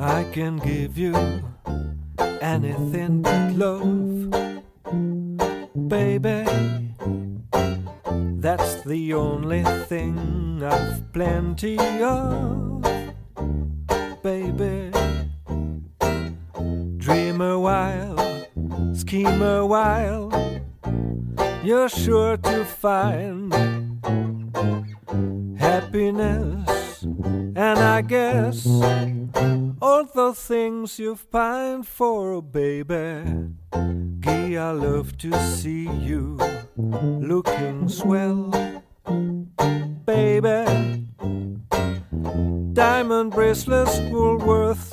I can give you anything but love, baby. That's the only thing I've plenty of, baby. Dream a while, scheme a while, you're sure to find happiness. And I guess all the things you've pined for, baby. Gee, I love to see you looking swell, baby. Diamond bracelets Woolworth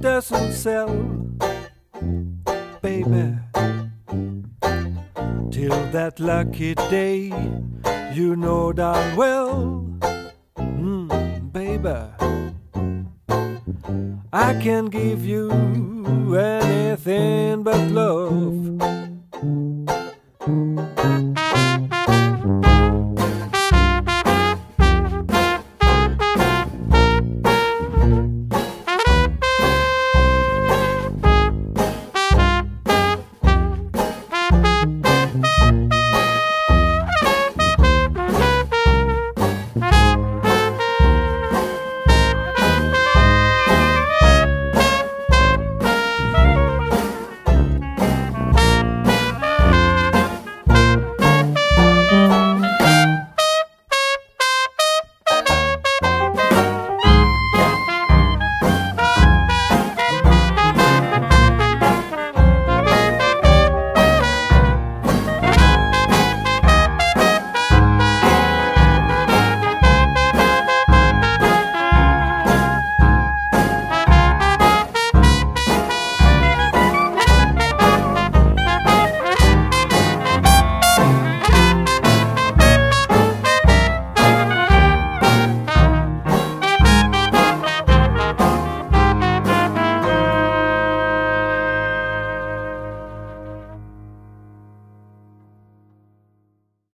doesn't sell, baby. Till that lucky day, you know darn well, mm, baby. I can give you anything but love.